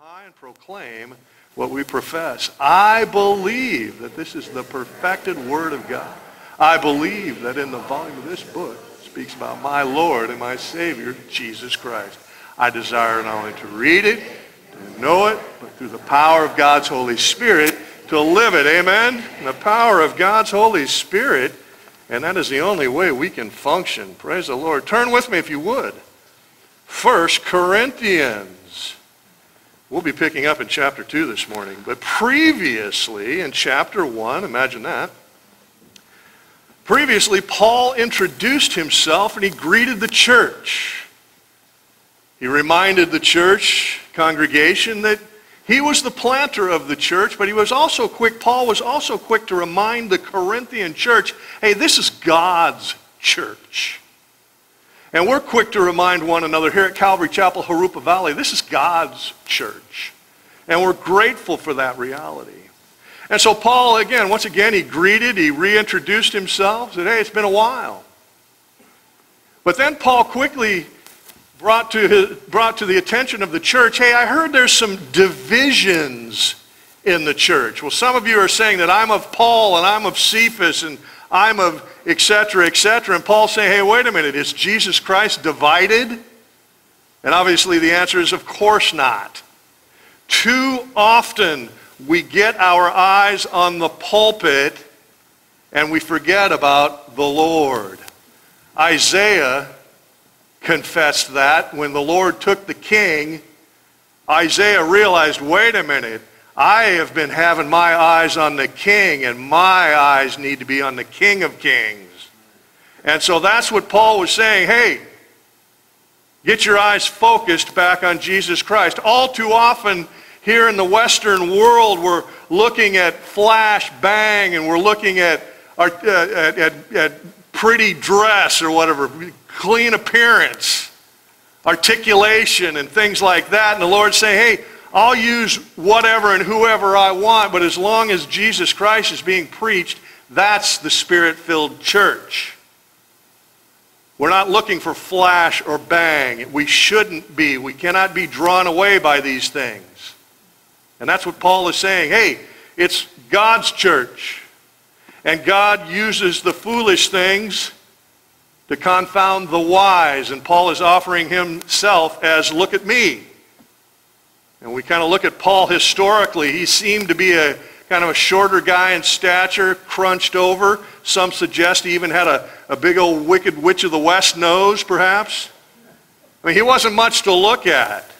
high and proclaim what we profess. I believe that this is the perfected Word of God. I believe that in the volume of this book speaks about my Lord and my Savior, Jesus Christ. I desire not only to read it, to know it, but through the power of God's Holy Spirit to live it. Amen? the power of God's Holy Spirit. And that is the only way we can function. Praise the Lord. Turn with me if you would. First Corinthians. We'll be picking up in chapter 2 this morning. But previously, in chapter 1, imagine that. Previously, Paul introduced himself and he greeted the church. He reminded the church congregation that he was the planter of the church, but he was also quick, Paul was also quick to remind the Corinthian church, hey, this is God's church. And we're quick to remind one another here at Calvary Chapel, Jurupa Valley, this is God's church. And we're grateful for that reality. And so Paul, again, once again, he greeted, he reintroduced himself, said, hey, it's been a while. But then Paul quickly brought to, his, brought to the attention of the church, hey, I heard there's some divisions in the church. Well, some of you are saying that I'm of Paul and I'm of Cephas and I'm of etc., etc. And Paul's saying, hey, wait a minute, is Jesus Christ divided? And obviously the answer is, of course not. Too often we get our eyes on the pulpit and we forget about the Lord. Isaiah confessed that when the Lord took the king, Isaiah realized, wait a minute, I have been having my eyes on the king, and my eyes need to be on the king of kings. And so that's what Paul was saying. Hey, get your eyes focused back on Jesus Christ. All too often here in the Western world, we're looking at flash bang and we're looking at, our, uh, at, at, at pretty dress or whatever, clean appearance, articulation, and things like that. And the Lord's saying, hey, I'll use whatever and whoever I want, but as long as Jesus Christ is being preached, that's the spirit-filled church. We're not looking for flash or bang. We shouldn't be. We cannot be drawn away by these things. And that's what Paul is saying. Hey, it's God's church. And God uses the foolish things to confound the wise. And Paul is offering himself as, look at me. And we kind of look at Paul historically. He seemed to be a kind of a shorter guy in stature, crunched over. Some suggest he even had a, a big old wicked witch of the west nose, perhaps. I mean, he wasn't much to look at.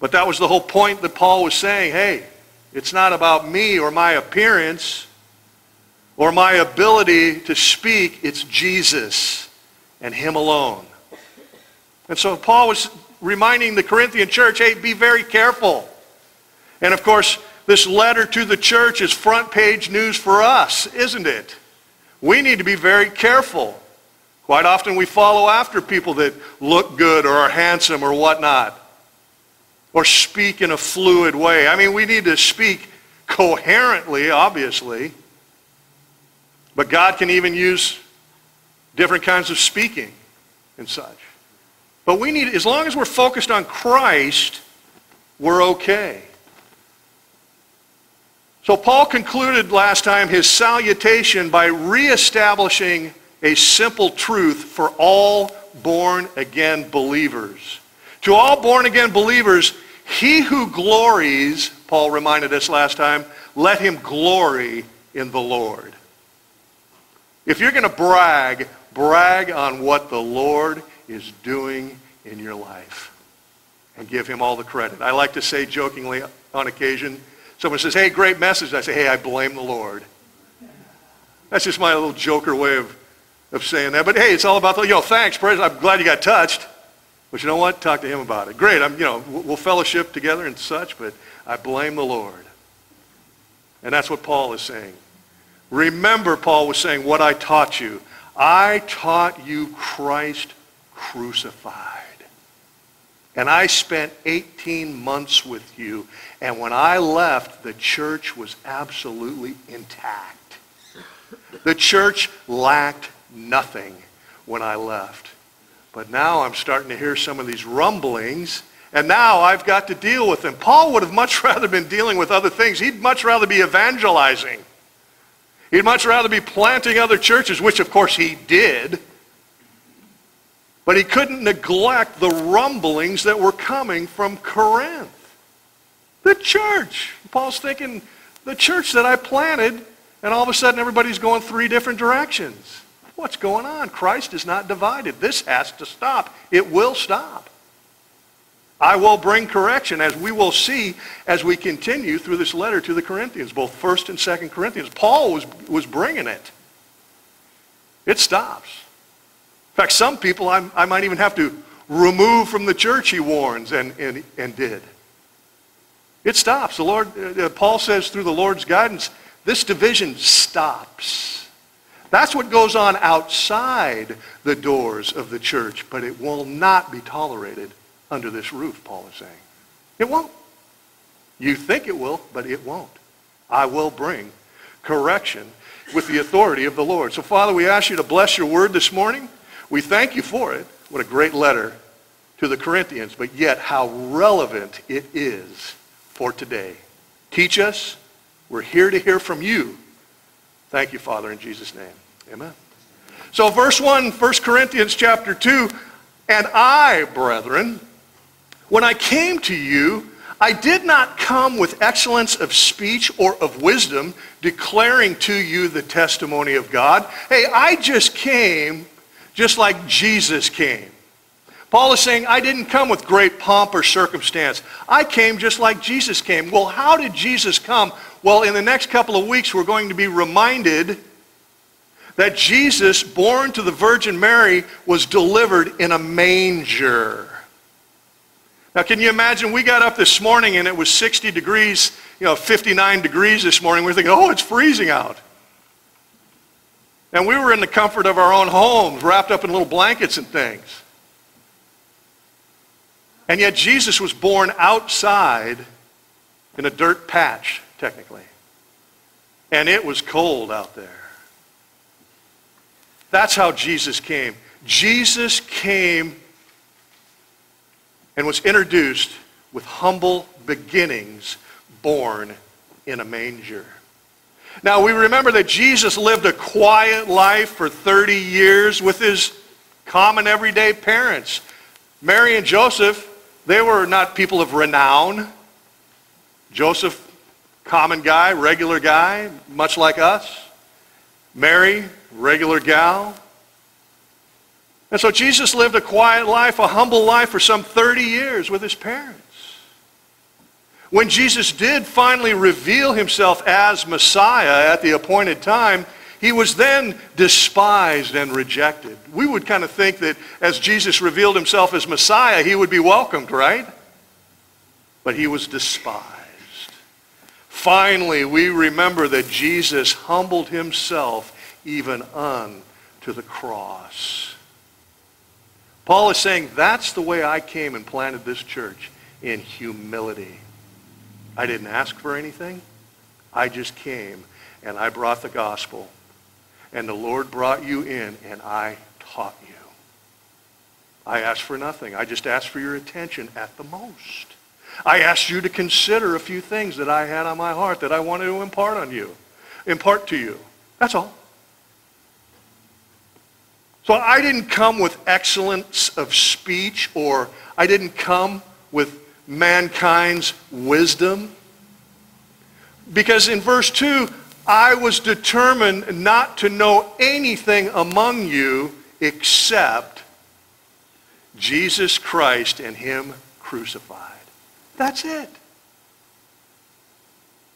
But that was the whole point that Paul was saying. Hey, it's not about me or my appearance or my ability to speak, it's Jesus and him alone. And so Paul was reminding the Corinthian church, hey, be very careful. And of course, this letter to the church is front page news for us, isn't it? We need to be very careful. Quite often we follow after people that look good or are handsome or whatnot. Or speak in a fluid way. I mean, we need to speak coherently, obviously. But God can even use different kinds of speaking and such. But we need, as long as we're focused on Christ, we're okay. So Paul concluded last time his salutation by reestablishing a simple truth for all born-again believers. To all born-again believers, he who glories, Paul reminded us last time, let him glory in the Lord. If you're going to brag, brag on what the Lord is doing in your life and give him all the credit. I like to say jokingly on occasion, someone says, hey, great message. I say, hey, I blame the Lord. That's just my little joker way of, of saying that. But hey, it's all about the, know, thanks, praise. I'm glad you got touched. But you know what? Talk to him about it. Great. I'm, you know, we'll fellowship together and such, but I blame the Lord. And that's what Paul is saying. Remember, Paul was saying, what I taught you. I taught you Christ crucified. And I spent 18 months with you. And when I left, the church was absolutely intact. The church lacked nothing when I left. But now I'm starting to hear some of these rumblings, And now I've got to deal with them. Paul would have much rather been dealing with other things. He'd much rather be evangelizing. He'd much rather be planting other churches, which of course he did. But he couldn't neglect the rumblings that were coming from Corinth. The church. Paul's thinking, the church that I planted, and all of a sudden everybody's going three different directions. What's going on? Christ is not divided. This has to stop. It will stop. I will bring correction, as we will see as we continue through this letter to the Corinthians, both 1st and 2nd Corinthians. Paul was, was bringing it. It stops. In fact, some people I, I might even have to remove from the church, he warns, and, and, and did. It stops. The Lord, uh, uh Paul says through the Lord's guidance, this division stops. That's what goes on outside the doors of the church, but it will not be tolerated under this roof, Paul is saying. It won't. You think it will, but it won't. I will bring correction with the authority of the Lord. So, Father, we ask you to bless your word this morning. We thank you for it. What a great letter to the Corinthians, but yet how relevant it is for today. Teach us. We're here to hear from you. Thank you, Father, in Jesus' name. Amen. So verse 1, 1 Corinthians chapter 2, and I, brethren, when I came to you, I did not come with excellence of speech or of wisdom, declaring to you the testimony of God. Hey, I just came just like Jesus came. Paul is saying, I didn't come with great pomp or circumstance. I came just like Jesus came. Well, how did Jesus come? Well, in the next couple of weeks, we're going to be reminded that Jesus, born to the Virgin Mary, was delivered in a manger. Now, can you imagine? We got up this morning and it was 60 degrees, you know, 59 degrees this morning. We're thinking, oh, it's freezing out. And we were in the comfort of our own homes, wrapped up in little blankets and things. And yet Jesus was born outside in a dirt patch, technically. And it was cold out there. That's how Jesus came. Jesus came and was introduced with humble beginnings, born in a manger. Now we remember that Jesus lived a quiet life for 30 years with his common everyday parents. Mary and Joseph, they were not people of renown. Joseph, common guy, regular guy, much like us. Mary, regular gal. And so Jesus lived a quiet life, a humble life for some 30 years with his parents. When Jesus did finally reveal himself as Messiah at the appointed time, he was then despised and rejected. We would kind of think that as Jesus revealed himself as Messiah, he would be welcomed, right? But he was despised. Finally, we remember that Jesus humbled himself even unto the cross. Paul is saying, that's the way I came and planted this church, in humility. I didn't ask for anything. I just came and I brought the gospel. And the Lord brought you in and I taught you. I asked for nothing. I just asked for your attention at the most. I asked you to consider a few things that I had on my heart that I wanted to impart on you, impart to you. That's all. So I didn't come with excellence of speech or I didn't come with mankind's wisdom. Because in verse 2, I was determined not to know anything among you except Jesus Christ and him crucified. That's it.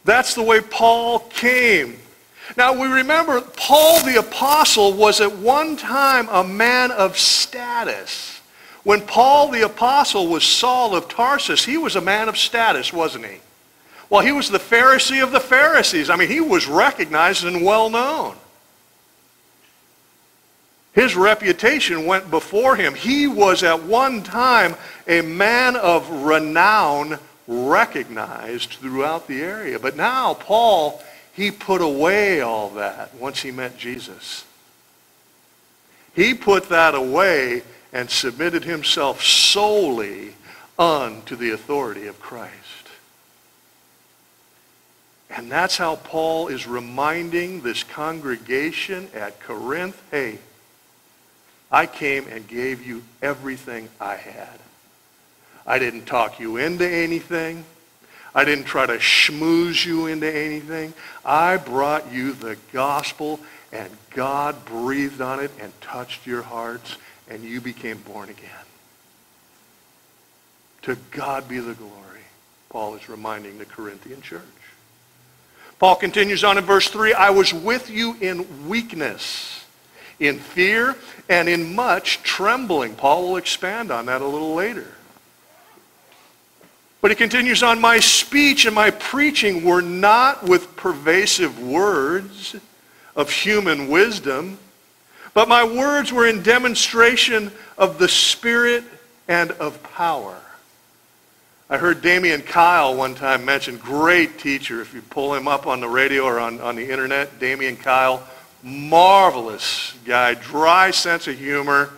That's the way Paul came. Now we remember Paul the apostle was at one time a man of status. When Paul the apostle was Saul of Tarsus, he was a man of status, wasn't he? Well, he was the Pharisee of the Pharisees. I mean, he was recognized and well known. His reputation went before him. He was at one time a man of renown recognized throughout the area. But now Paul he put away all that once he met Jesus. He put that away and submitted himself solely unto the authority of Christ. And that's how Paul is reminding this congregation at Corinth, hey, I came and gave you everything I had. I didn't talk you into anything. I didn't try to schmooze you into anything. I brought you the gospel, and God breathed on it and touched your hearts, and you became born again. To God be the glory, Paul is reminding the Corinthian church. Paul continues on in verse 3, I was with you in weakness, in fear, and in much trembling. Paul will expand on that a little later. But he continues on, my speech and my preaching were not with pervasive words of human wisdom, but my words were in demonstration of the Spirit and of power. I heard Damian Kyle one time mention, great teacher. If you pull him up on the radio or on, on the internet, Damian Kyle, marvelous guy, dry sense of humor,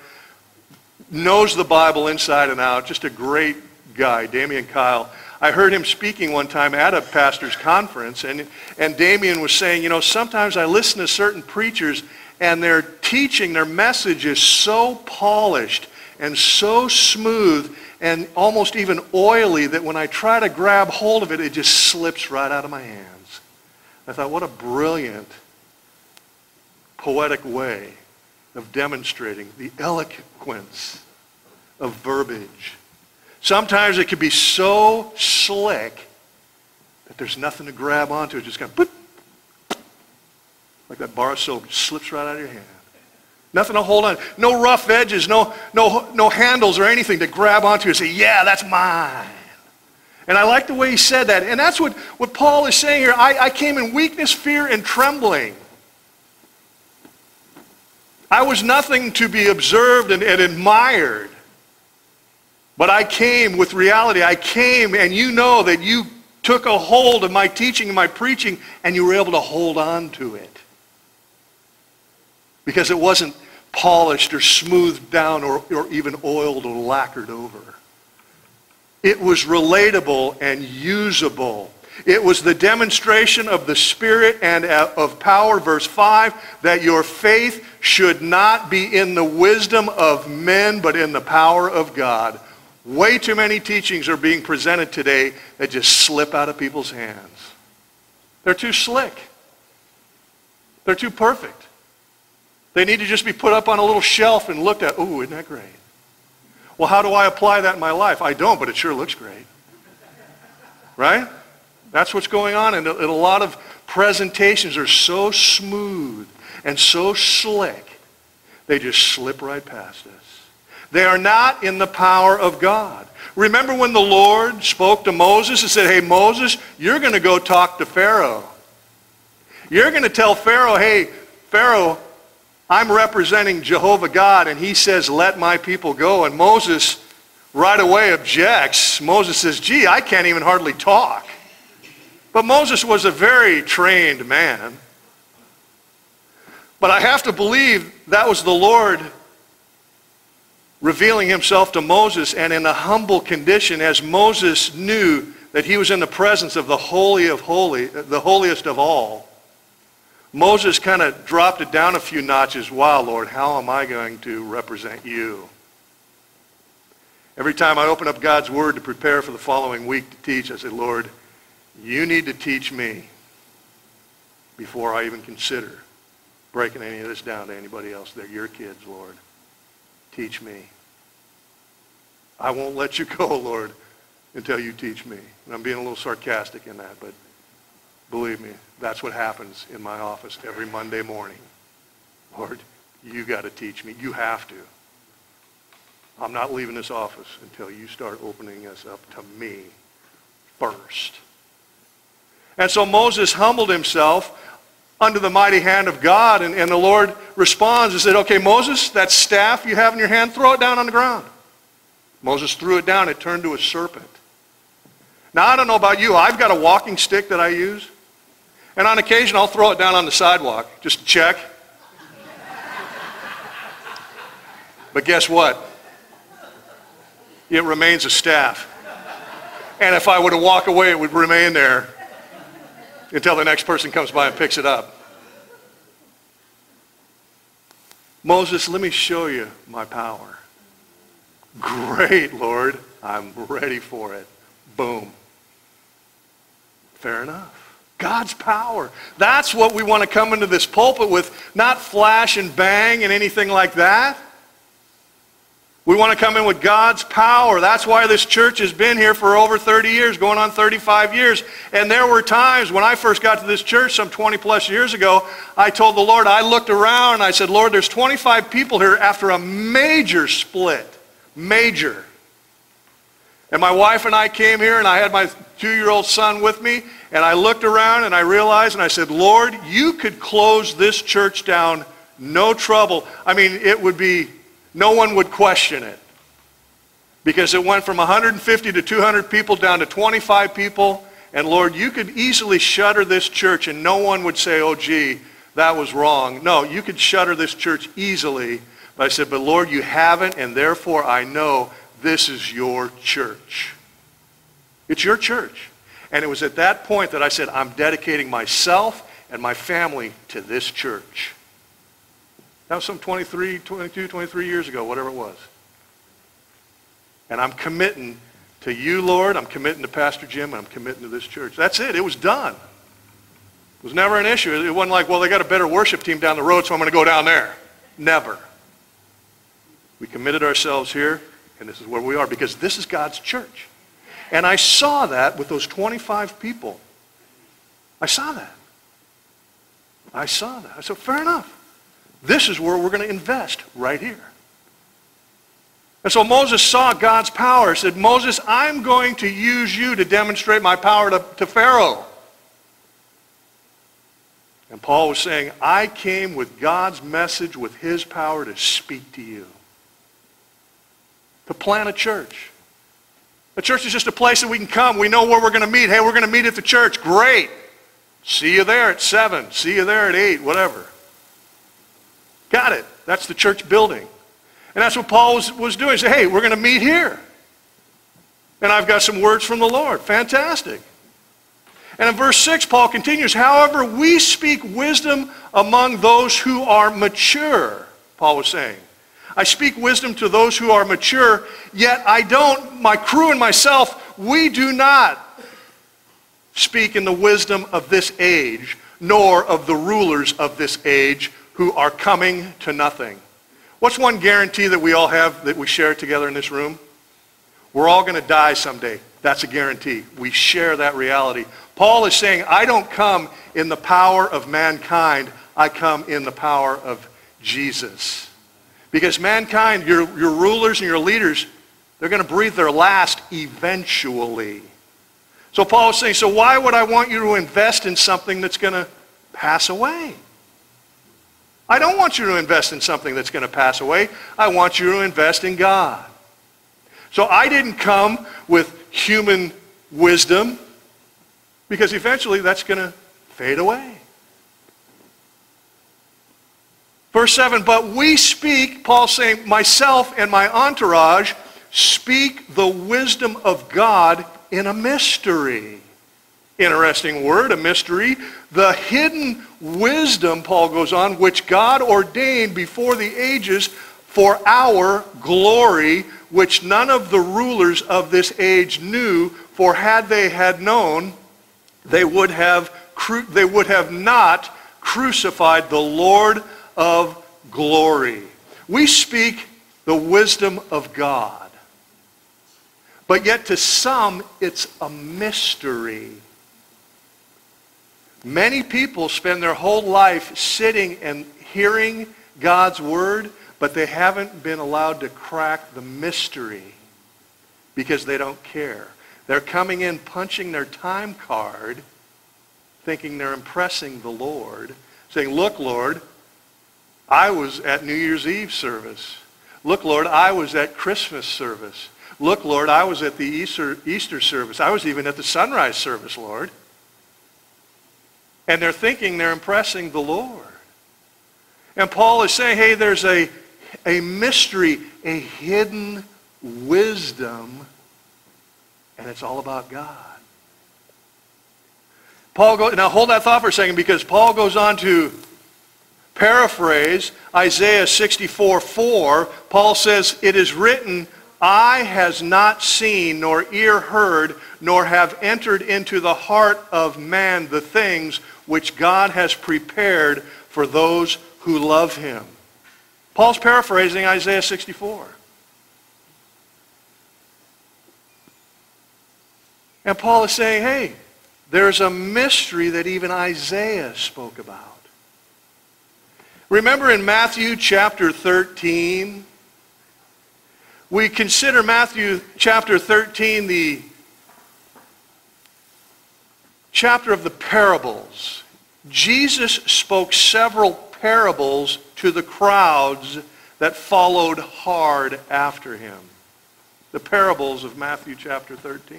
knows the Bible inside and out, just a great guy, Damian Kyle. I heard him speaking one time at a pastor's conference, and, and Damian was saying, you know, sometimes I listen to certain preachers, and their teaching, their message is so polished and so smooth and almost even oily that when I try to grab hold of it, it just slips right out of my hands. I thought, what a brilliant, poetic way of demonstrating the eloquence of verbiage. Sometimes it can be so slick that there's nothing to grab onto. It just kind of, like that bar of soap slips right out of your hand. Nothing to hold on. No rough edges, no, no, no handles or anything to grab onto and say, yeah, that's mine. And I like the way he said that. And that's what, what Paul is saying here. I, I came in weakness, fear, and trembling. I was nothing to be observed and, and admired. But I came with reality. I came and you know that you took a hold of my teaching and my preaching and you were able to hold on to it because it wasn't polished or smoothed down or, or even oiled or lacquered over. It was relatable and usable. It was the demonstration of the Spirit and uh, of power, verse 5, that your faith should not be in the wisdom of men, but in the power of God. Way too many teachings are being presented today that just slip out of people's hands. They're too slick. They're too perfect. They need to just be put up on a little shelf and looked at. Ooh, isn't that great? Well, how do I apply that in my life? I don't, but it sure looks great. Right? That's what's going on. And a lot of presentations are so smooth and so slick, they just slip right past us. They are not in the power of God. Remember when the Lord spoke to Moses and said, hey, Moses, you're going to go talk to Pharaoh. You're going to tell Pharaoh, hey, Pharaoh, I'm representing Jehovah God, and he says, let my people go. And Moses right away objects. Moses says, gee, I can't even hardly talk. But Moses was a very trained man. But I have to believe that was the Lord revealing himself to Moses and in a humble condition as Moses knew that he was in the presence of the holy of holy, the holiest of all. Moses kind of dropped it down a few notches. Wow, Lord, how am I going to represent you? Every time I open up God's Word to prepare for the following week to teach, I say, Lord, you need to teach me before I even consider breaking any of this down to anybody else. They're your kids, Lord. Teach me. I won't let you go, Lord, until you teach me. And I'm being a little sarcastic in that, but Believe me, that's what happens in my office every Monday morning. Lord, you got to teach me. You have to. I'm not leaving this office until you start opening us up to me first. And so Moses humbled himself under the mighty hand of God, and, and the Lord responds and said, okay, Moses, that staff you have in your hand, throw it down on the ground. Moses threw it down. It turned to a serpent. Now, I don't know about you. I've got a walking stick that I use. And on occasion, I'll throw it down on the sidewalk just to check. But guess what? it remains a staff. And if I were to walk away, it would remain there until the next person comes by and picks it up. Moses, let me show you my power. Great, Lord. I'm ready for it. Boom. Fair enough. God's power. That's what we want to come into this pulpit with, not flash and bang and anything like that. We want to come in with God's power. That's why this church has been here for over 30 years, going on 35 years. And there were times when I first got to this church some 20 plus years ago, I told the Lord, I looked around and I said, Lord, there's 25 people here after a major split. Major. And my wife and I came here and I had my two-year-old son with me and I looked around and I realized and I said, Lord, you could close this church down no trouble. I mean, it would be no one would question it. Because it went from 150 to 200 people down to 25 people. And Lord, you could easily shutter this church and no one would say, oh, gee, that was wrong. No, you could shutter this church easily. But I said, but Lord, you haven't, and therefore I know this is your church. It's your church. And it was at that point that I said, I'm dedicating myself and my family to this church. That was some 23, 22, 23 years ago, whatever it was. And I'm committing to you, Lord. I'm committing to Pastor Jim, and I'm committing to this church. That's it. It was done. It was never an issue. It wasn't like, well, they got a better worship team down the road, so I'm going to go down there. Never. We committed ourselves here, and this is where we are, because this is God's church. And I saw that with those 25 people. I saw that. I saw that. I said, fair enough. This is where we're going to invest right here. And so Moses saw God's power. Said, Moses, I'm going to use you to demonstrate my power to, to Pharaoh. And Paul was saying, I came with God's message, with his power to speak to you. To plant a church. A church is just a place that we can come. We know where we're going to meet. Hey, we're going to meet at the church. Great. See you there at 7. See you there at 8, whatever. Got it. That's the church building. And that's what Paul was, was doing. He said, hey, we're going to meet here. And I've got some words from the Lord. Fantastic. And in verse 6, Paul continues, however, we speak wisdom among those who are mature, Paul was saying. I speak wisdom to those who are mature, yet I don't, my crew and myself, we do not speak in the wisdom of this age, nor of the rulers of this age, who are coming to nothing. What's one guarantee that we all have that we share together in this room? We're all going to die someday. That's a guarantee. We share that reality. Paul is saying, I don't come in the power of mankind. I come in the power of Jesus. Because mankind, your, your rulers and your leaders, they're going to breathe their last eventually. So Paul is saying, so why would I want you to invest in something that's going to pass away? I don't want you to invest in something that's going to pass away. I want you to invest in God. So I didn't come with human wisdom because eventually that's going to fade away. Verse 7, but we speak, Paul saying, myself and my entourage speak the wisdom of God in a mystery. Interesting word, a mystery. The hidden wisdom, Paul goes on, which God ordained before the ages for our glory, which none of the rulers of this age knew, for had they had known, they would have, they would have not crucified the Lord of glory. We speak the wisdom of God. But yet to some, it's a mystery. Many people spend their whole life sitting and hearing God's word, but they haven't been allowed to crack the mystery because they don't care. They're coming in punching their time card, thinking they're impressing the Lord, saying, look, Lord, I was at New Year's Eve service. Look, Lord, I was at Christmas service. Look, Lord, I was at the Easter, Easter service. I was even at the sunrise service, Lord. And they're thinking they're impressing the Lord. And Paul is saying, hey, there's a, a mystery, a hidden wisdom, and it's all about God. Paul goes, now hold that thought for a second because Paul goes on to paraphrase Isaiah 64, 4. Paul says, it is written, eye has not seen, nor ear heard, nor have entered into the heart of man the things which God has prepared for those who love him. Paul's paraphrasing Isaiah 64. And Paul is saying, hey, there's a mystery that even Isaiah spoke about. Remember in Matthew chapter 13, we consider Matthew chapter 13 the chapter of the parables. Jesus spoke several parables to the crowds that followed hard after him. The parables of Matthew chapter 13.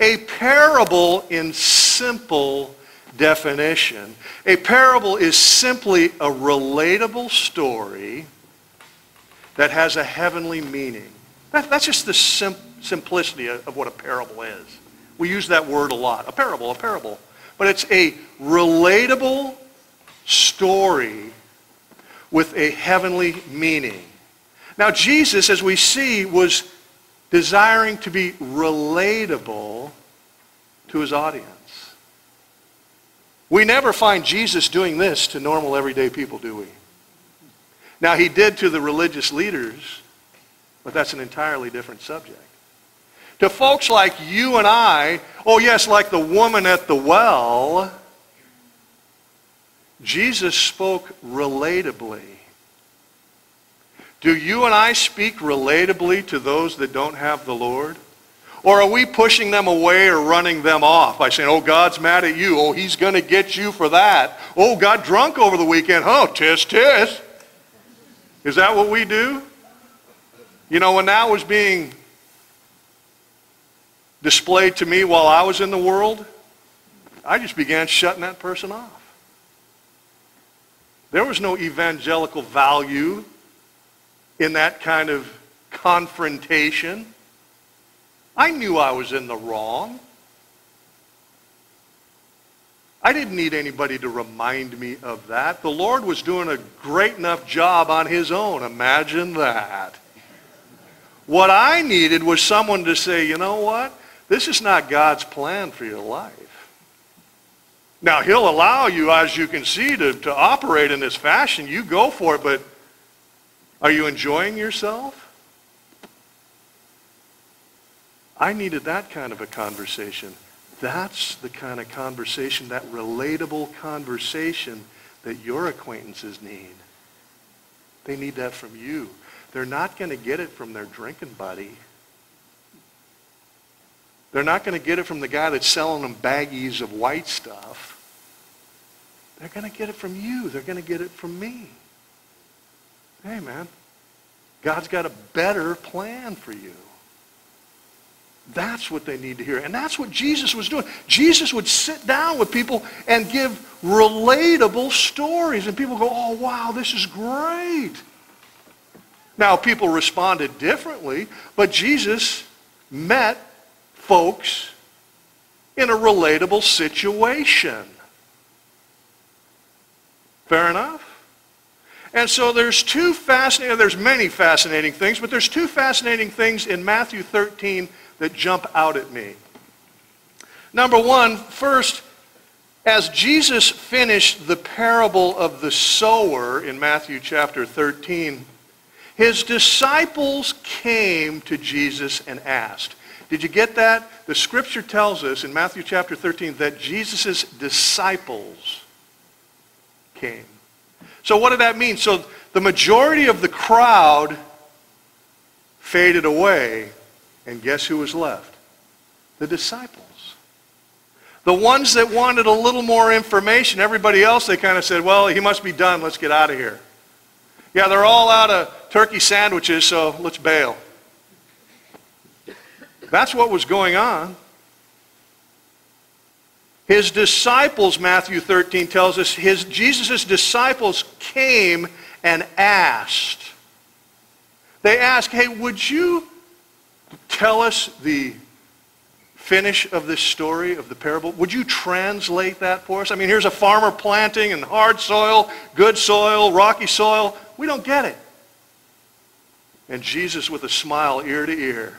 A parable in simple definition. A parable is simply a relatable story that has a heavenly meaning. That, that's just the sim- simplicity of, of what a parable is. We use that word a lot. A parable, a parable. But it's a relatable story with a heavenly meaning. Now, Jesus, as we see, was desiring to be relatable to his audience. We never find Jesus doing this to normal everyday people, do we? Now, he did to the religious leaders, but that's an entirely different subject. To folks like you and I, oh yes, like the woman at the well, Jesus spoke relatably. Do you and I speak relatably to those that don't have the Lord? Or are we pushing them away or running them off by saying, oh, God's mad at you. Oh, he's going to get you for that. Oh, got drunk over the weekend. Oh, tis, tis. Is that what we do? You know, when that was being displayed to me while I was in the world, I just began shutting that person off. There was no evangelical value in that kind of confrontation. I knew I was in the wrong. I didn't need anybody to remind me of that. The Lord was doing a great enough job on his own. Imagine that. What I needed was someone to say, you know what? This is not God's plan for your life. Now, he'll allow you, as you can see, to, to operate in this fashion. You go for it, but are you enjoying yourself? I needed that kind of a conversation. That's the kind of conversation, that relatable conversation that your acquaintances need. They need that from you. They're not going to get it from their drinking buddy. They're not going to get it from the guy that's selling them baggies of white stuff. They're going to get it from you. They're going to get it from me. Hey, man, God's got a better plan for you. That's what they need to hear. And that's what Jesus was doing. Jesus would sit down with people and give relatable stories. And people go, oh, wow, this is great. Now, people responded differently, but Jesus met folks in a relatable situation. Fair enough? And so there's two fascinating, there's many fascinating things, but there's two fascinating things in Matthew 13 that jump out at me. Number one, first, as Jesus finished the parable of the sower in Matthew chapter 13, his disciples came to Jesus and asked. Did you get that? The scripture tells us in Matthew chapter 13 that Jesus' disciples came. So what did that mean? So the majority of the crowd faded away, and guess who was left? The disciples. The ones that wanted a little more information, everybody else, they kind of said, well, he must be done. Let's get out of here. Yeah, they're all out of turkey sandwiches, so let's bail. That's what was going on. His disciples, Matthew 13 tells us, his, Jesus' disciples came and asked. They asked, hey, would you tell us the finish of this story of the parable? Would you translate that for us? I mean, here's a farmer planting in hard soil, good soil, rocky soil. We don't get it. And Jesus with a smile ear to ear.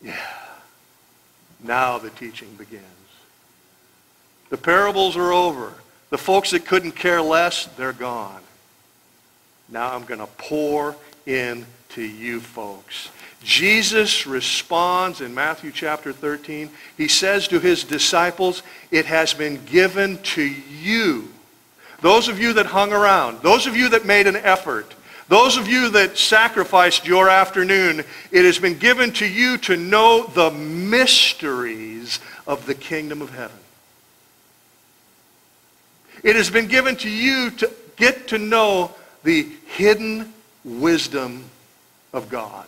Yeah. Now the teaching begins. The parables are over. The folks that couldn't care less, they're gone. Now I'm going to pour in to you folks. Jesus responds in Matthew chapter 13. He says to his disciples, it has been given to you. Those of you that hung around, those of you that made an effort, those of you that sacrificed your afternoon, it has been given to you to know the mysteries of the kingdom of heaven. It has been given to you to get to know the hidden wisdom of God.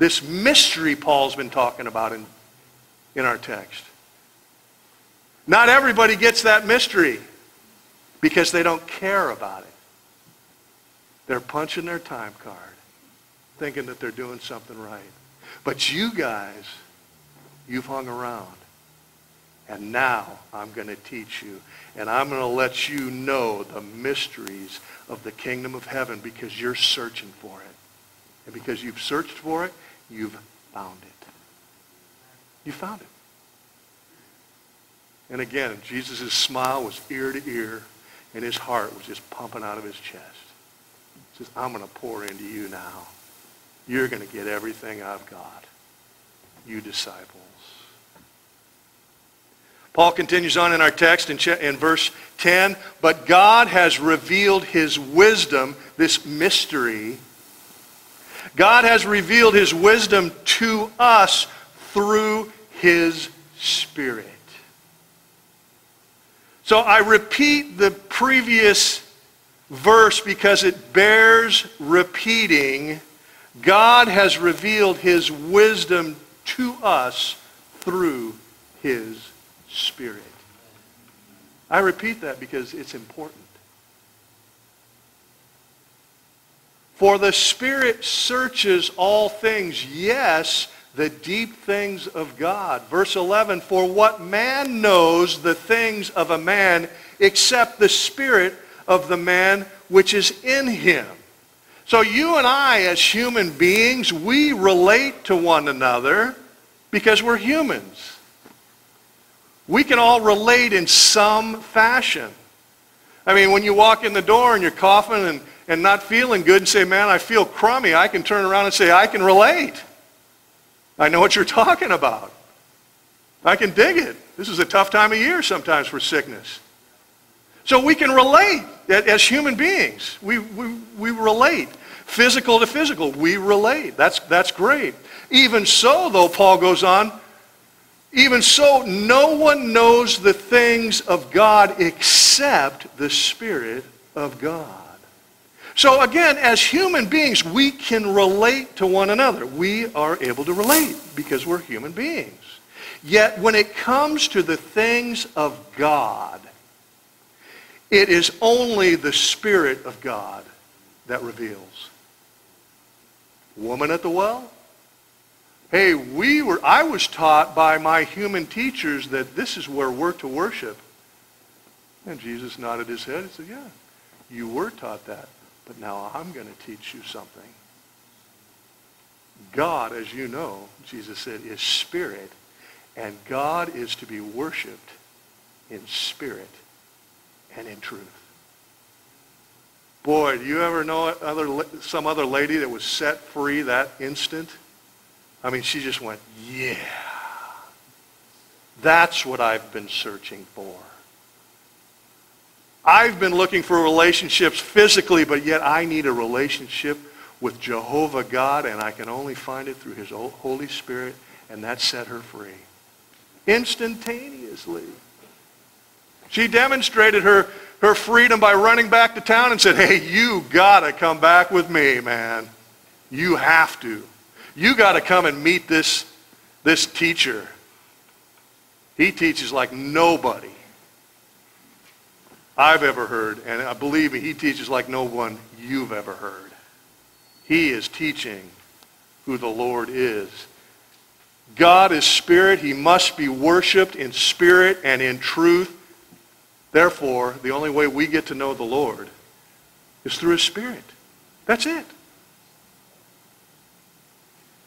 This mystery Paul's been talking about in, in our text. Not everybody gets that mystery because they don't care about it. They're punching their time card, thinking that they're doing something right. But you guys, you've hung around. And now I'm going to teach you. And I'm going to let you know the mysteries of the kingdom of heaven because you're searching for it. And because you've searched for it, you've found it. You found it. And again, Jesus' smile was ear to ear, and his heart was just pumping out of his chest. He says, I'm going to pour into you now. You're going to get everything I've got. You disciples. Paul continues on in our text in, in verse 10, but God has revealed his wisdom, this mystery. God has revealed his wisdom to us through his Spirit. So I repeat the previous verse because it bears repeating. God has revealed his wisdom to us through his Spirit. I repeat that because it's important. For the Spirit searches all things, yes, the deep things of God. Verse 11, for what man knows the things of a man except the Spirit of the man which is in him. So you and I, as human beings, we relate to one another because we're humans. We can all relate in some fashion. I mean, when you walk in the door and you're coughing and, and not feeling good and say, man, I feel crummy, I can turn around and say, I can relate. I know what you're talking about. I can dig it. This is a tough time of year sometimes for sickness. So we can relate as human beings. We, we, we relate. Physical to physical, we relate. That's, that's great. Even so, though, Paul goes on, even so, no one knows the things of God except the Spirit of God. So again, as human beings, we can relate to one another. We are able to relate because we're human beings. Yet when it comes to the things of God, it is only the Spirit of God that reveals. Woman at the well, Hey, we were, I was taught by my human teachers that this is where we're to worship. And Jesus nodded his head and said, yeah, you were taught that, but now I'm going to teach you something. God, as you know, Jesus said, is spirit, and God is to be worshiped in spirit and in truth. Boy, do you ever know other, some other lady that was set free that instant? I mean, she just went, yeah. That's what I've been searching for. I've been looking for relationships physically, but yet I need a relationship with Jehovah God, and I can only find it through his Holy Spirit, and that set her free. Instantaneously. She demonstrated her, her freedom by running back to town and said, hey, you got to come back with me, man. You have to. You got to come and meet this, this teacher. He teaches like nobody I've ever heard. And believe me, he teaches like no one you've ever heard. he is teaching who the Lord is. God is spirit. He must be worshiped in spirit and in truth. Therefore, the only way we get to know the Lord is through his spirit. That's it.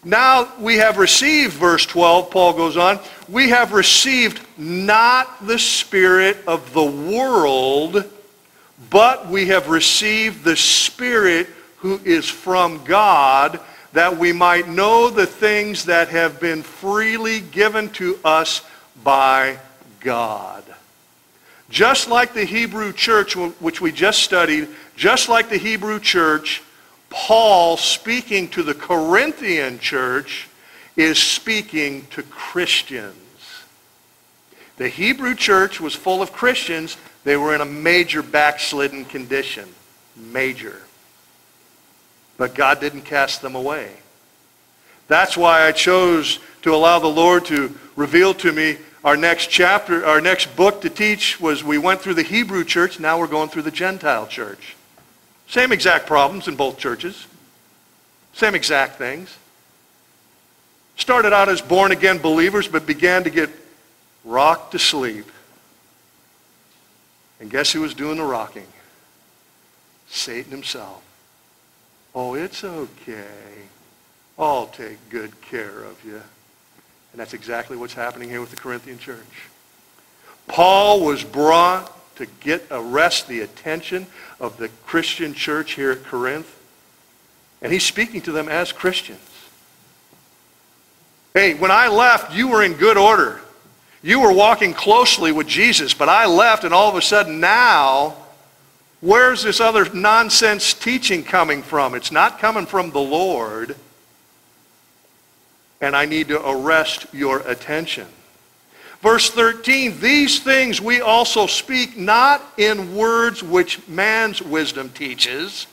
Now we have received, verse 12, Paul goes on, we have received not the spirit of the world, but we have received the spirit who is from God, that we might know the things that have been freely given to us by God. Just like the Hebrew church, which we just studied, just like the Hebrew church, Paul, speaking to the Corinthian church, is speaking to Christians. The Hebrew church was full of Christians. They were in a major backslidden condition. Major. But God didn't cast them away. That's why I chose to allow the Lord to reveal to me our next chapter, our next book to teach was we went through the Hebrew church, now we're going through the Gentile church. Same exact problems in both churches. Same exact things. Started out as born-again believers, but began to get rocked to sleep. And guess who was doing the rocking? Satan himself. Oh, it's okay. I'll take good care of you. And that's exactly what's happening here with the Corinthian church. Paul was brought to get arrest the attention of the Christian church here at Corinth. And he's speaking to them as Christians. Hey, when I left, you were in good order. You were walking closely with Jesus, but I left and all of a sudden now, where's this other nonsense teaching coming from? It's not coming from the Lord. And I need to arrest your attention. Verse 13, these things we also speak not in words which man's wisdom teaches,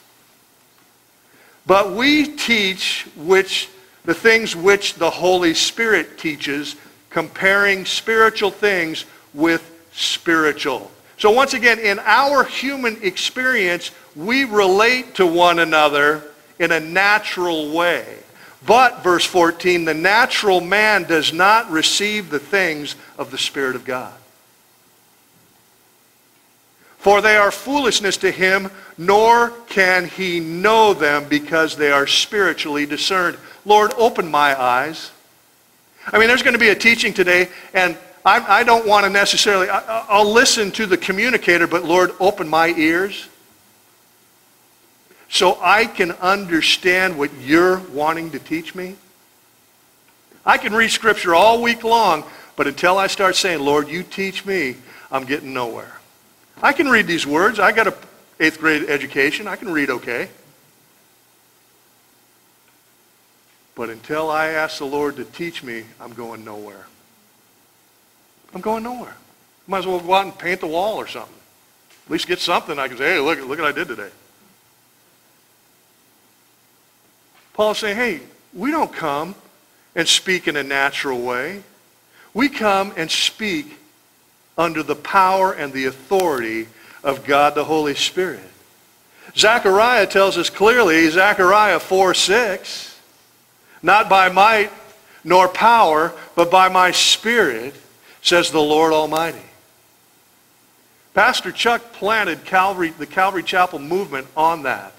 but we teach which the things which the Holy Spirit teaches, comparing spiritual things with spiritual. So once again, in our human experience, we relate to one another in a natural way. But, verse 14, the natural man does not receive the things of the Spirit of God. For they are foolishness to him, nor can he know them because they are spiritually discerned. Lord, open my eyes. I mean, there's going to be a teaching today, and I, I don't want to necessarily, I, I'll listen to the communicator, but Lord, open my ears so I can understand what you're wanting to teach me? I can read Scripture all week long, but until I start saying, Lord, you teach me, I'm getting nowhere. I can read these words. I got an eighth grade education. I can read okay. But until I ask the Lord to teach me, I'm going nowhere. I'm going nowhere. Might as well go out and paint the wall or something. At least get something I can say, hey, look, look what I did today. Paul's saying, hey, we don't come and speak in a natural way. We come and speak under the power and the authority of God the Holy Spirit. Zechariah tells us clearly, Zechariah 4, 6, not by might nor power, but by my spirit, says the Lord Almighty. Pastor Chuck planted Calvary, the Calvary Chapel movement on that.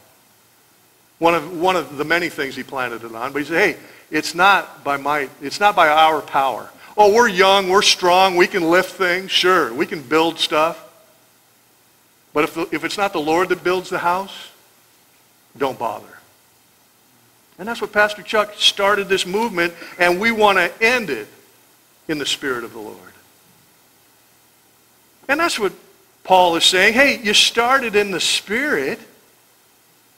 One of, one of the many things he planted it on. But he said, hey, it's not by might, it's not by our power. Oh, we're young, we're strong, we can lift things. Sure, we can build stuff. But if, the, if it's not the Lord that builds the house, don't bother. And that's what Pastor Chuck started this movement, and we want to end it in the Spirit of the Lord. And that's what Paul is saying. Hey, you started in the Spirit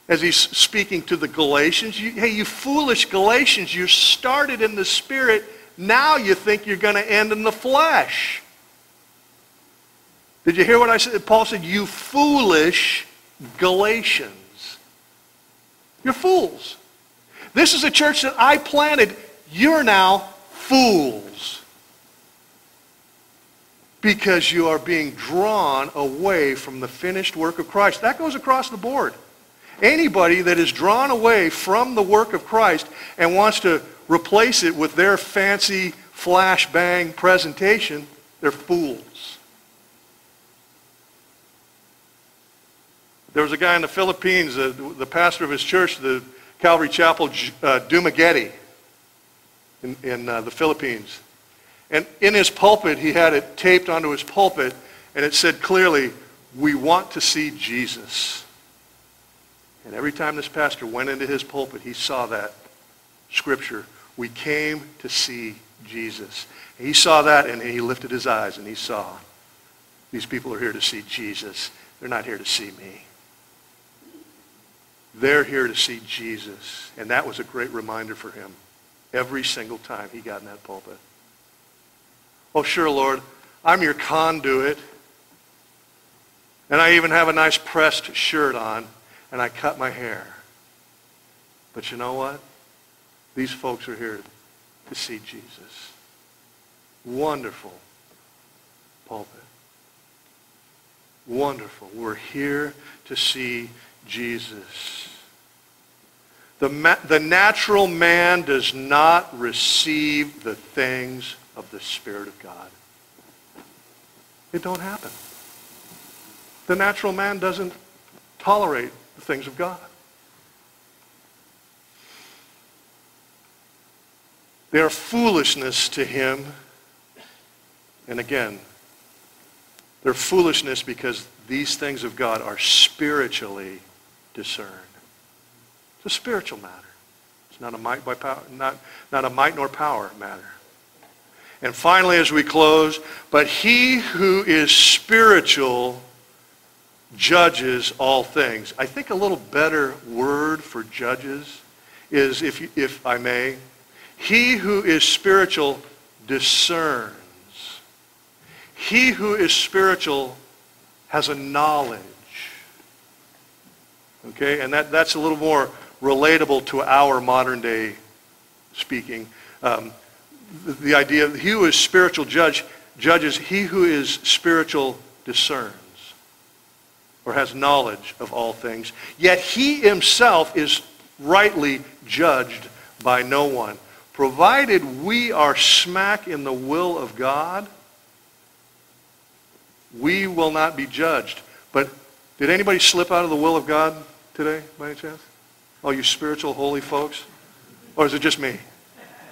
as he's speaking to the Galatians. You, hey, you foolish Galatians, you started in the Spirit. Now you think you're going to end in the flesh. Did you hear what I said? Paul said, you foolish Galatians. You're fools. This is a church that I planted. You're now fools. Because you are being drawn away from the finished work of Christ. That goes across the board. Anybody that is drawn away from the work of Christ and wants to replace it with their fancy flashbang presentation, they're fools. There was a guy in the Philippines, uh, the pastor of his church, the Calvary Chapel, uh, Dumaguete, in, in uh, the Philippines. And in his pulpit, he had it taped onto his pulpit, and it said clearly, we want to see Jesus. And every time this pastor went into his pulpit, he saw that scripture. We came to see Jesus. He saw that, and he lifted his eyes, and he saw, these people are here to see Jesus. They're not here to see me. They're here to see Jesus. And that was a great reminder for him every single time he got in that pulpit. Oh, sure, Lord, I'm your conduit. And I even have a nice pressed shirt on, and I cut my hair. But you know what? These folks are here to see Jesus. Wonderful pulpit. Wonderful. We're here to see Jesus. The, ma- the natural man does not receive the things of the Spirit of God. It don't happen. The natural man doesn't tolerate the things of God. They are foolishness to him. And again, they're foolishness because these things of God are spiritually discerned. It's a spiritual matter. It's not a might by power, not, not a might nor power matter. And finally, as we close, but he who is spiritual judges all things. I think a little better word for judges is, if, if I may, he who is spiritual discerns. He who is spiritual has a knowledge. Okay, and that, that's a little more relatable to our modern day speaking. Um, the, the idea of he who is spiritual judge judges, he who is spiritual discerns or has knowledge of all things. Yet he himself is rightly judged by no one. Provided we are smack in the will of God, we will not be judged. But did anybody slip out of the will of God today, by any chance? Oh, you spiritual holy folks? Or is it just me?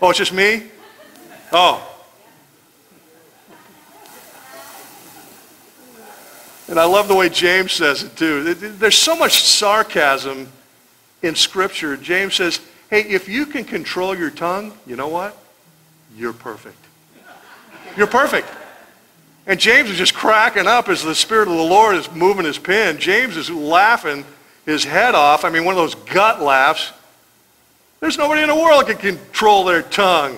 Oh, it's just me? Oh. And I love the way James says it too. There's so much sarcasm in Scripture. James says, hey, if you can control your tongue, you know what? You're perfect. You're perfect. And James is just cracking up as the Spirit of the Lord is moving his pen. James is laughing his head off. I mean, one of those gut laughs. There's nobody in the world that can control their tongue.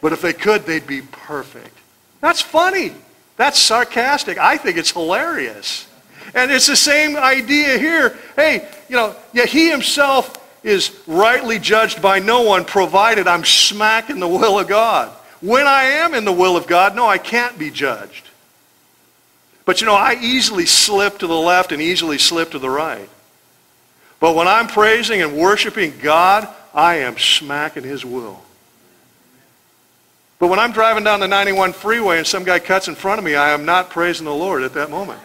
But if they could, they'd be perfect. That's funny. That's sarcastic. I think it's hilarious. And it's the same idea here. Hey, you know, yeah, he himself is rightly judged by no one, provided I'm smack in the will of God. When I am in the will of God, no, I can't be judged. But you know, I easily slip to the left and easily slip to the right. But when I'm praising and worshiping God, I am smack in his will. But when I'm driving down the 91 freeway and some guy cuts in front of me, I am not praising the Lord at that moment.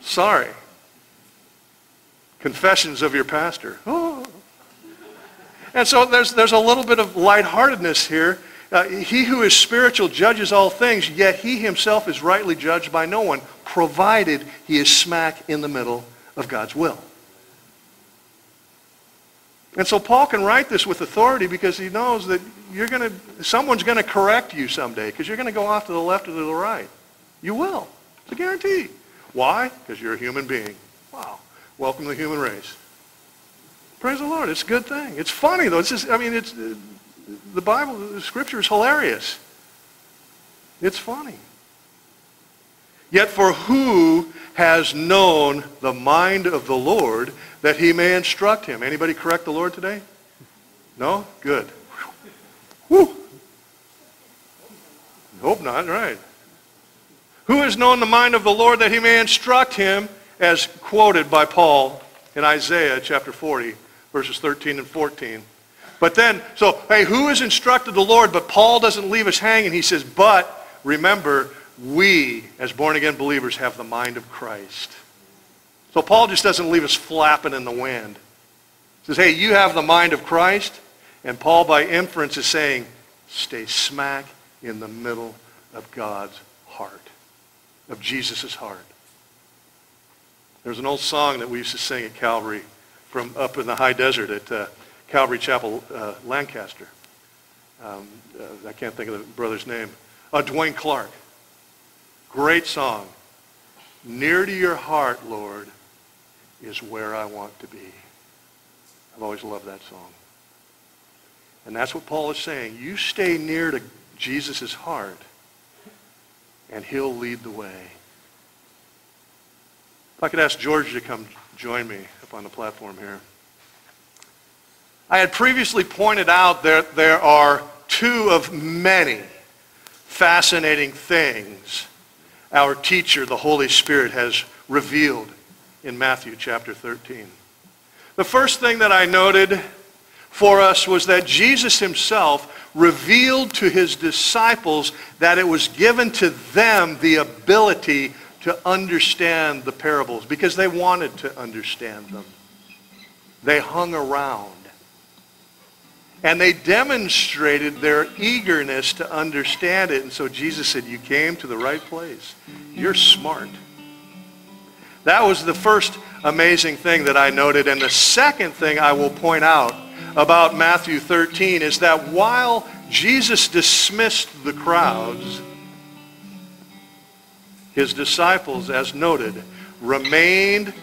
Sorry. Confessions of your pastor. Oh. And so there's, there's a little bit of lightheartedness here. Uh, he who is spiritual judges all things, yet he himself is rightly judged by no one, provided he is smack in the middle of God's will. And so Paul can write this with authority because he knows that you're going to, someone's going to correct you someday because you're going to go off to the left or to the right. You will. It's a guarantee. Why? Because you're a human being. Wow. Welcome to the human race. Praise the Lord. It's a good thing. It's funny, though. It's just, I mean, it's, the Bible, the Scripture is hilarious. It's funny. Yet for who has known the mind of the Lord that he may instruct him? Anybody correct the Lord today? No? Good. Whew. Hope not, right. Who has known the mind of the Lord that he may instruct him, as quoted by Paul in Isaiah chapter 40, verses 13 and 14. But then, so, hey, who has instructed the Lord? But Paul doesn't leave us hanging. He says, but remember, we, as born-again believers, have the mind of Christ. So Paul just doesn't leave us flapping in the wind. He says, hey, you have the mind of Christ. And Paul, by inference, is saying, stay smack in the middle of God's heart, of Jesus' heart. There's an old song that we used to sing at Calvary from up in the high desert at uh, Calvary Chapel, uh, Lancaster. Um, uh, I can't think of the brother's name. Uh, Dwayne Clark. Great song. Near to your heart, Lord, is where I want to be. I've always loved that song. And that's what Paul is saying. You stay near to Jesus' heart, and he'll lead the way. If I could ask George to come join me up on the platform here. I had previously pointed out that there are two of many fascinating things our teacher, the Holy Spirit, has revealed in Matthew chapter 13. The first thing that I noted for us was that Jesus himself revealed to his disciples that it was given to them the ability to understand the parables because they wanted to understand them. They hung around. And they demonstrated their eagerness to understand it. And so Jesus said, you came to the right place. You're smart. That was the first amazing thing that I noted. And the second thing I will point out about Matthew 13 is that while Jesus dismissed the crowds, his disciples, as noted, remained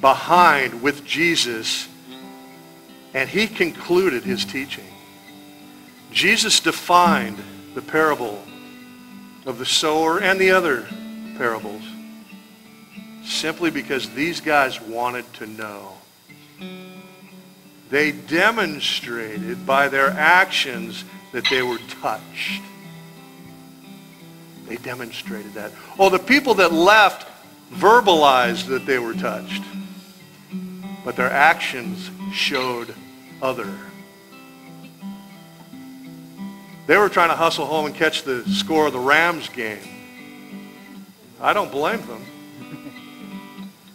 behind with Jesus and he concluded his teaching. Jesus defined the parable of the sower and the other parables simply because these guys wanted to know. They demonstrated by their actions that they were touched. They demonstrated that. Oh, the people that left verbalized that they were touched. But their actions showed other. They were trying to hustle home and catch the score of the Rams game. I don't blame them.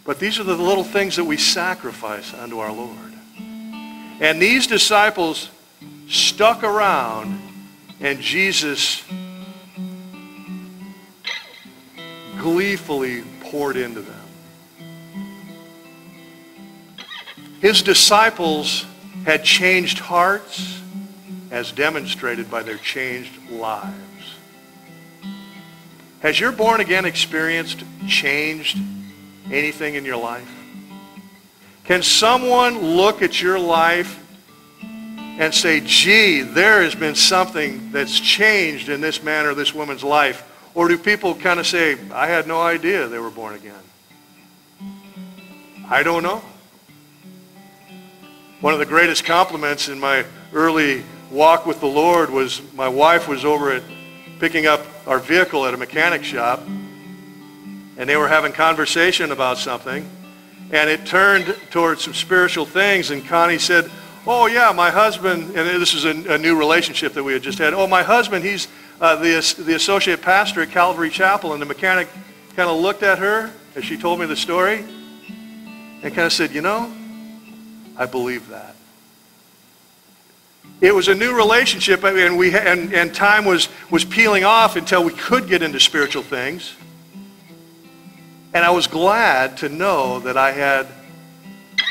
But these are the little things that we sacrifice unto our Lord. And these disciples stuck around and Jesus gleefully poured into them. His disciples had changed hearts as demonstrated by their changed lives. Has your born again experience changed anything in your life? Can someone look at your life and say, gee, there has been something that's changed in this man or this woman's life? Or do people kind of say, I had no idea they were born again? I don't know. One of the greatest compliments in my early walk with the Lord was my wife was over at picking up our vehicle at a mechanic shop and they were having conversation about something and it turned towards some spiritual things and Connie said, oh yeah, my husband, and this is a, a new relationship that we had just had, oh my husband, he's uh, the, the associate pastor at Calvary Chapel and the mechanic kind of looked at her as she told me the story and kind of said, you know, I believe that. It was a new relationship, and, we, and, and time was, was peeling off until we could get into spiritual things. And I was glad to know that I had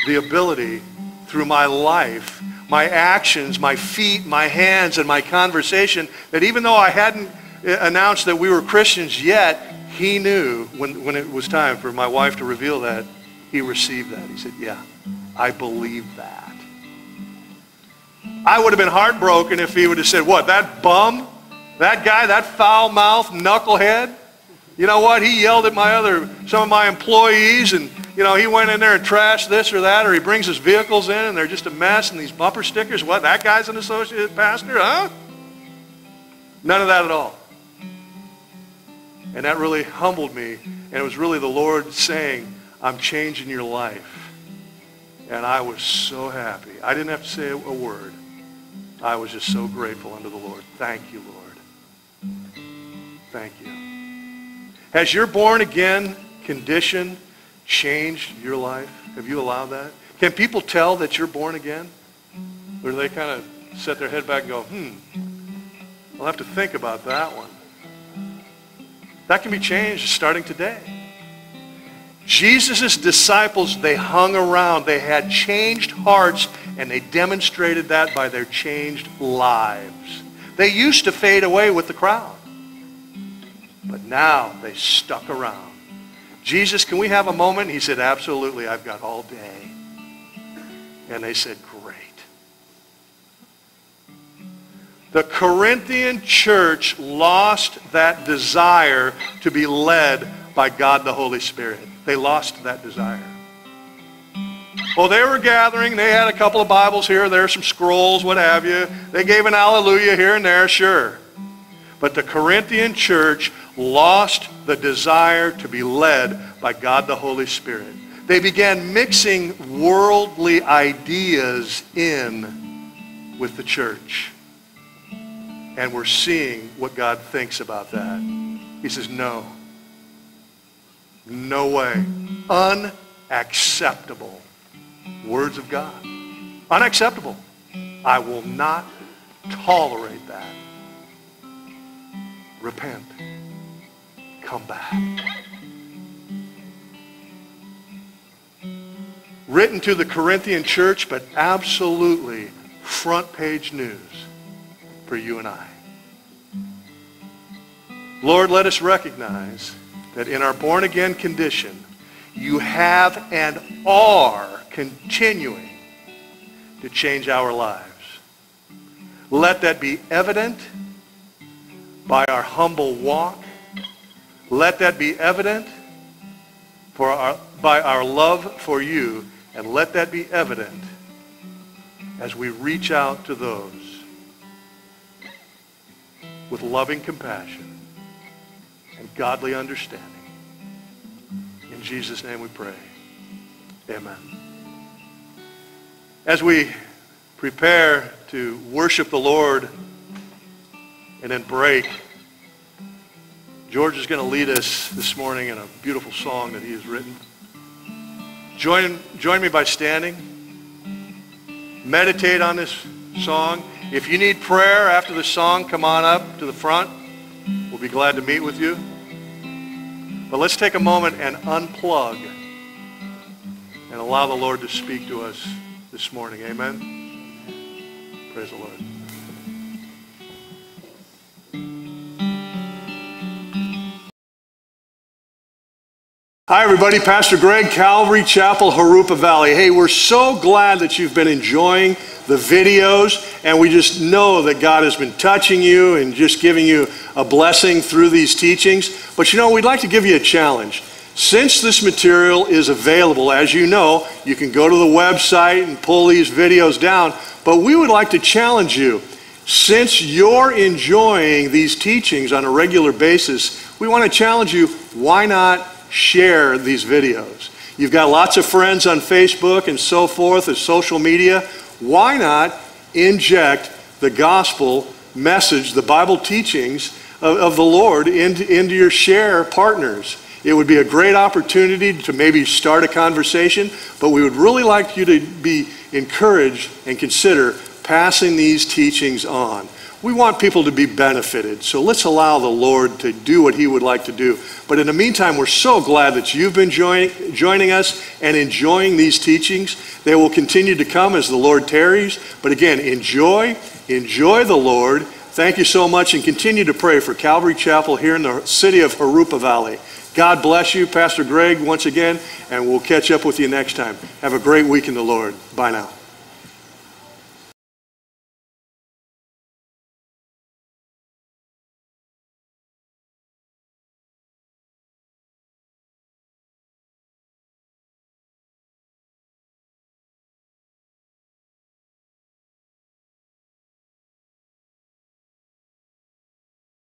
the ability through my life, my actions, my feet, my hands, and my conversation, that even though I hadn't uh, announced that we were Christians yet, he knew when, when it was time for my wife to reveal that, he received that. He said, yeah. I believe that. I would have been heartbroken if he would have said, what, that bum? That guy, that foul-mouthed knucklehead? You know what? He yelled at my other, some of my employees and, you know, he went in there and trashed this or that or he brings his vehicles in and they're just a mess and these bumper stickers. What, that guy's an associate pastor, huh? None of that at all. And that really humbled me. And it was really the Lord saying, I'm changing your life. And I was so happy. I didn't have to say a word. I was just so grateful unto the Lord. Thank you, Lord. Thank you. Has your born again condition changed your life? Have you allowed that? Can people tell that you're born again? Or do they kind of set their head back and go, hmm, I'll have to think about that one. That can be changed starting today. Jesus' disciples, they hung around. They had changed hearts, and they demonstrated that by their changed lives. They used to fade away with the crowd, but now they stuck around. Jesus, can we have a moment? He said, absolutely, I've got all day. And they said, great. The Corinthian church lost that desire to be led by God the Holy Spirit. They lost that desire. Well, they were gathering. They had a couple of Bibles here, there, some scrolls, what have you. They gave an hallelujah here and there, sure. But the Corinthian church lost the desire to be led by God the Holy Spirit. They began mixing worldly ideas in with the church. And we're seeing what God thinks about that. He says, no. No way. Unacceptable. Words of God. Unacceptable. I will not tolerate that. Repent. Come back. Written to the Corinthian church, but absolutely front page news for you and I. Lord, let us recognize that in our born again condition, you have and are continuing to change our lives. Let that be evident by our humble walk. Let that be evident for our, by our love for you. And let that be evident as we reach out to those with loving compassion and godly understanding. In Jesus' name we pray. Amen. As we prepare to worship the Lord and then break, George is going to lead us this morning in a beautiful song that he has written. Join, join me by standing. Meditate on this song. If you need prayer after the song, come on up to the front. We'll be glad to meet with you. But let's take a moment and unplug and allow the Lord to speak to us this morning. Amen. Praise the Lord. Hi, everybody. Pastor Greg, Calvary Chapel, Jurupa Valley. Hey, we're so glad that you've been enjoying the videos, and we just know that God has been touching you and just giving you a blessing through these teachings. But you know, we'd like to give you a challenge. Since this material is available, as you know, you can go to the website and pull these videos down, but we would like to challenge you. Since you're enjoying these teachings on a regular basis, we want to challenge you, why not share these videos. You've got lots of friends on Facebook and so forth as social media. Why not inject the gospel message, the Bible teachings of, of the Lord into, into your share partners? It would be a great opportunity to maybe start a conversation, but we would really like you to be encouraged and consider passing these teachings on. We want people to be benefited, so let's allow the Lord to do what He would like to do. But in the meantime, we're so glad that you've been join, joining us and enjoying these teachings. They will continue to come as the Lord tarries. But again, enjoy, enjoy the Lord. Thank you so much, and continue to pray for Calvary Chapel here in the city of Jurupa Valley. God bless you, Pastor Greg, once again, and we'll catch up with you next time. Have a great week in the Lord. Bye now.